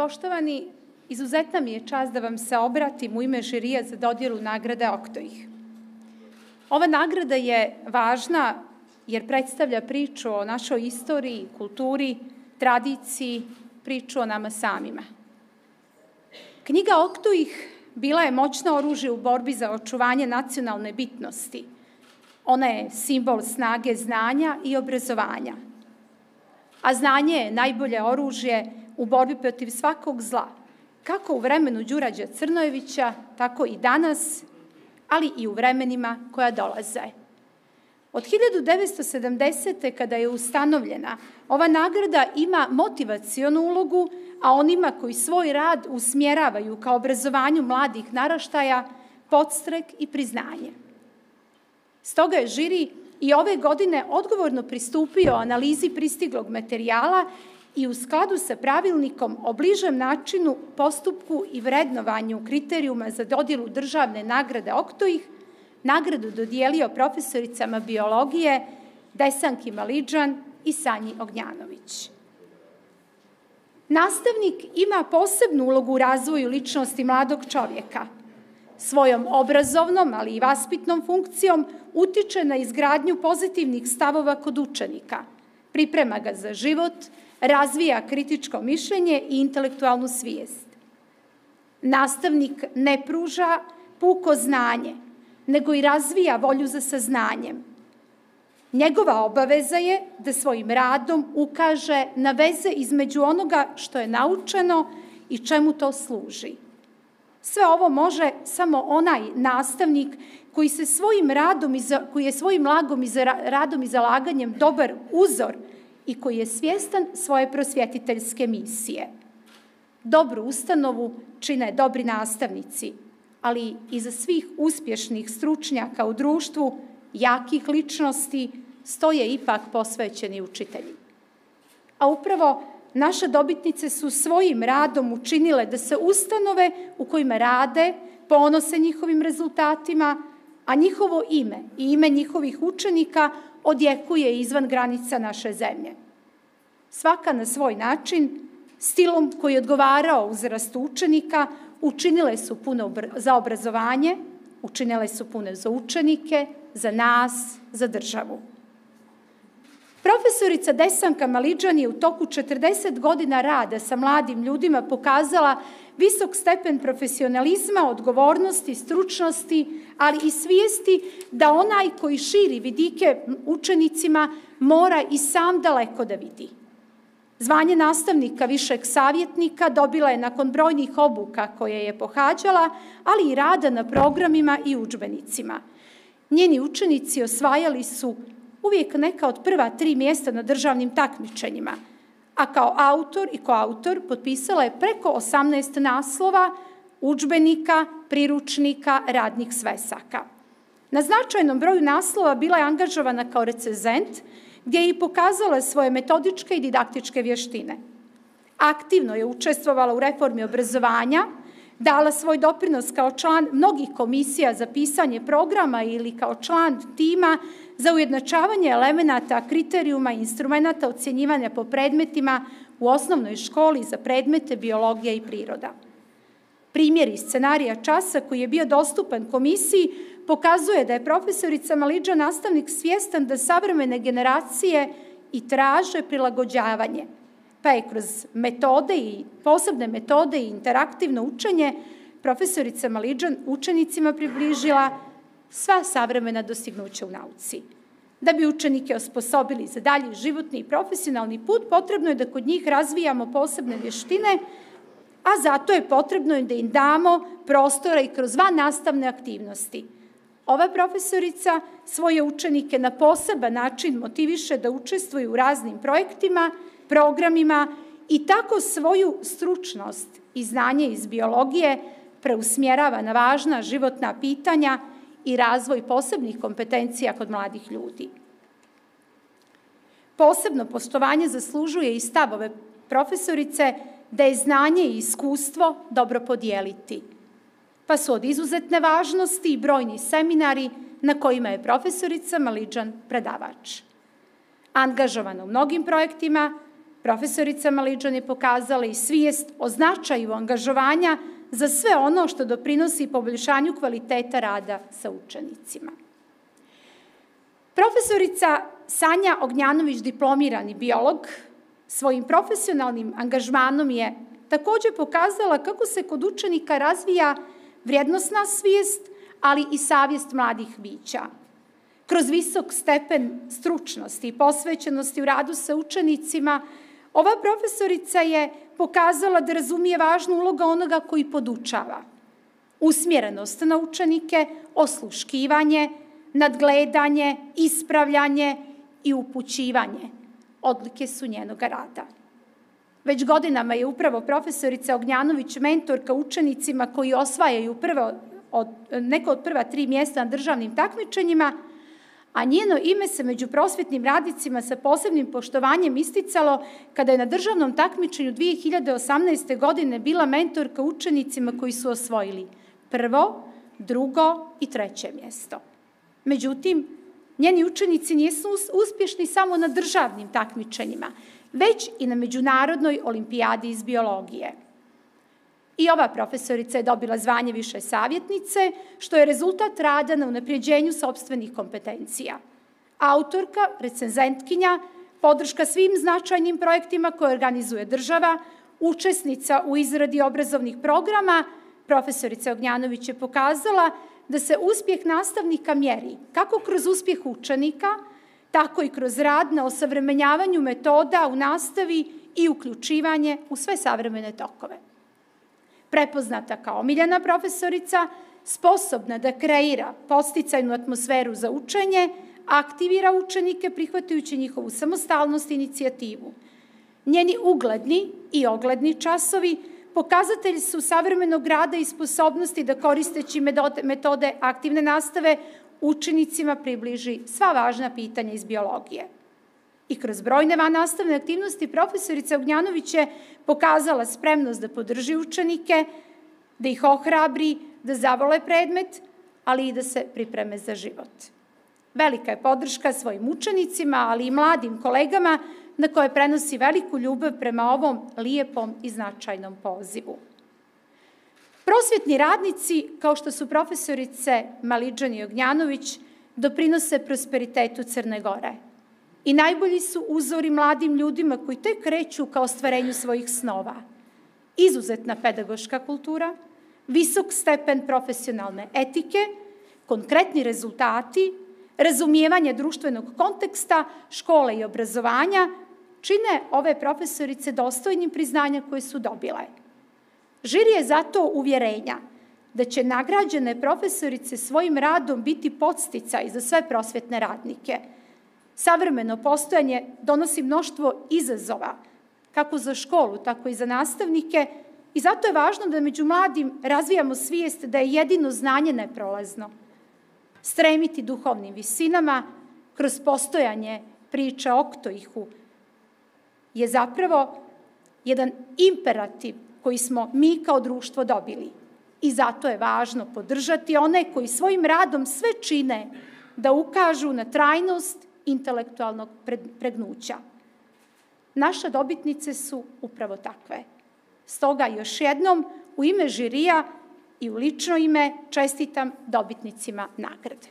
poštovani, izuzetna mi je čast da vam se obratim u ime žirija za dodjelu nagrade Oktoih. Ova nagrada je važna jer predstavlja priču o našoj istoriji, kulturi, tradiciji, priču o nama samima. Knjiga Oktoih bila je moćno oružje u borbi za očuvanje nacionalne bitnosti. Ona je simbol snage znanja i obrazovanja. A znanje je najbolje oružje u borbi protiv svakog zla, kako u vremenu Đurađa Crnojevića, tako i danas, ali i u vremenima koja dolaze. Od 1970. kada je ustanovljena, ova nagrada ima motivacionu ulogu, a onima koji svoj rad usmjeravaju kao obrazovanju mladih naraštaja, podstrek i priznanje. Stoga je žiri i ove godine odgovorno pristupio analizi pristiglog materijala i u skladu sa pravilnikom o bližem načinu, postupku i vrednovanju kriterijuma za dodjelu državne nagrade Oktojih, nagradu dodijelio profesoricama biologije Desanki Maliđan i Sanji Ognjanović. Nastavnik ima posebnu ulogu u razvoju ličnosti mladog čovjeka. Svojom obrazovnom, ali i vaspitnom funkcijom utiče na izgradnju pozitivnih stavova kod učenika, priprema ga za život, razvija kritičko mišljenje i intelektualnu svijest. Nastavnik ne pruža puko znanje, nego i razvija volju za saznanjem. Njegova obaveza je da svojim radom ukaže na veze između onoga što je naučeno i čemu to služi. Sve ovo može samo onaj nastavnik koji se svojim radom i za, koji je svojim lagom i za, radom i zalaganjem dobar uzor i koji je svjestan svoje prosvjetiteljske misije. Dobru ustanovu čine dobri nastavnici, ali i za svih uspješnih stručnjaka u društvu, jakih ličnosti, stoje ipak posvećeni učitelji. A upravo naše dobitnice su svojim radom učinile da se ustanove u kojima rade ponose njihovim rezultatima, a njihovo ime i ime njihovih učenika odjekuje izvan granica naše zemlje. Svaka na svoj način, stilom koji je odgovarao uzrastu učenika, učinile su puno za obrazovanje, učinile su puno za učenike, za nas, za državu. Profesorica Desanka Maliđan je u toku 40 godina rada sa mladim ljudima pokazala visok stepen profesionalizma, odgovornosti, stručnosti, ali i svijesti da onaj koji širi vidike učenicima mora i sam daleko da vidi. Zvanje nastavnika višeg savjetnika dobila je nakon brojnih obuka koje je pohađala, ali i rada na programima i učbenicima. Njeni učenici osvajali su uvijek neka od prva tri mjesta na državnim takmičenjima, a kao autor i koautor potpisala je preko 18 naslova učbenika, priručnika, radnih svesaka. Na značajnom broju naslova bila je angažovana kao recezent, gdje je i pokazala svoje metodičke i didaktičke vještine. Aktivno je učestvovala u reformi obrazovanja, dala svoj doprinos kao član mnogih komisija za pisanje programa ili kao član tima za ujednačavanje elemenata, kriterijuma i instrumenta ocjenjivanja po predmetima u osnovnoj školi za predmete biologija i priroda. Primjer iz scenarija časa koji je bio dostupan komisiji pokazuje da je profesorica Maliđa nastavnik svjestan da savremene generacije i traže prilagođavanje, pa je kroz metode i posebne metode i interaktivno učenje profesorica Maliđan učenicima približila sva savremena dostignuća u nauci. Da bi učenike osposobili za dalji životni i profesionalni put, potrebno je da kod njih razvijamo posebne vještine, a zato je potrebno da im damo prostora i kroz van nastavne aktivnosti. Ova profesorica svoje učenike na poseban način motiviše da učestvuju u raznim projektima, programima i tako svoju stručnost i znanje iz biologije preusmjerava na važna životna pitanja i razvoj posebnih kompetencija kod mladih ljudi. Posebno poštovanje zaslužuje i stavove profesorice da je znanje i iskustvo dobro podijeliti. Pa su od izuzetne važnosti i brojni seminari na kojima je profesorica Maliđan predavač. Angažovana u mnogim projektima, Profesorica Maliđan je pokazala i svijest o značaju angažovanja za sve ono što doprinosi poboljšanju kvaliteta rada sa učenicima. Profesorica Sanja Ognjanović, diplomirani biolog, svojim profesionalnim angažmanom je takođe pokazala kako se kod učenika razvija vrijednostna svijest, ali i savjest mladih bića. Kroz visok stepen stručnosti i posvećenosti u radu sa učenicima, ova profesorica je pokazala da razumije važnu uloga onoga koji podučava. Usmjerenost na učenike, osluškivanje, nadgledanje, ispravljanje i upućivanje odlike su njenoga rada. Već godinama je upravo profesorica Ognjanović mentorka učenicima koji osvajaju prvo od, neko od prva tri mjesta na državnim takmičenjima, a njeno ime se među prosvetnim radnicima sa posebnim poštovanjem isticalo kada je na državnom takmičenju 2018. godine bila mentorka učenicima koji su osvojili prvo, drugo i treće mjesto. Međutim, njeni učenici nisu uspješni samo na državnim takmičenjima, već i na Međunarodnoj olimpijadi iz biologije. I ova profesorica je dobila zvanje više savjetnice, što je rezultat rada na unapređenju sobstvenih kompetencija. Autorka, recenzentkinja, podrška svim značajnim projektima koje organizuje država, učesnica u izradi obrazovnih programa, profesorica Ognjanović je pokazala da se uspjeh nastavnika mjeri kako kroz uspjeh učenika, tako i kroz rad na osavremenjavanju metoda u nastavi i uključivanje u sve savremene tokove. Prepoznata kao omiljena profesorica, sposobna da kreira posticajnu atmosferu za učenje, aktivira učenike prihvatajući njihovu samostalnost i inicijativu. Njeni ugledni i ogledni časovi pokazatelj su savremenog rada i sposobnosti da koristeći metode aktivne nastave učenicima približi sva važna pitanja iz biologije. I kroz brojne van nastavne aktivnosti profesorica Ognjanović je pokazala spremnost da podrži učenike, da ih ohrabri, da zavole predmet, ali i da se pripreme za život. Velika je podrška svojim učenicima, ali i mladim kolegama na koje prenosi veliku ljubav prema ovom lijepom i značajnom pozivu. Prosvjetni radnici, kao što su profesorice Maliđan i Ognjanović, doprinose prosperitetu Crne Gore. I najbolji su uzori mladim ljudima koji tek kreću kao stvarenju svojih snova. Izuzetna pedagoška kultura, visok stepen profesionalne etike, konkretni rezultati, razumijevanje društvenog konteksta, škole i obrazovanja, čine ove profesorice dostojnim priznanja koje su dobile. Žiri je zato uvjerenja da će nagrađene profesorice svojim radom biti podsticaj za sve prosvetne radnike. Savremeno postojanje donosi mnoštvo izazova, kako za školu, tako i za nastavnike, i zato je važno da među mladim razvijamo svijest da je jedino znanje neprolazno. Stremiti duhovnim visinama kroz postojanje priča Oktoihu, je zapravo jedan imperativ koji smo mi kao društvo dobili. I zato je važno podržati one koji svojim radom sve čine da ukažu na trajnost intelektualnog pregnuća. Naše dobitnice su upravo takve. Stoga još jednom u ime žirija i u lično ime čestitam dobitnicima nagrade.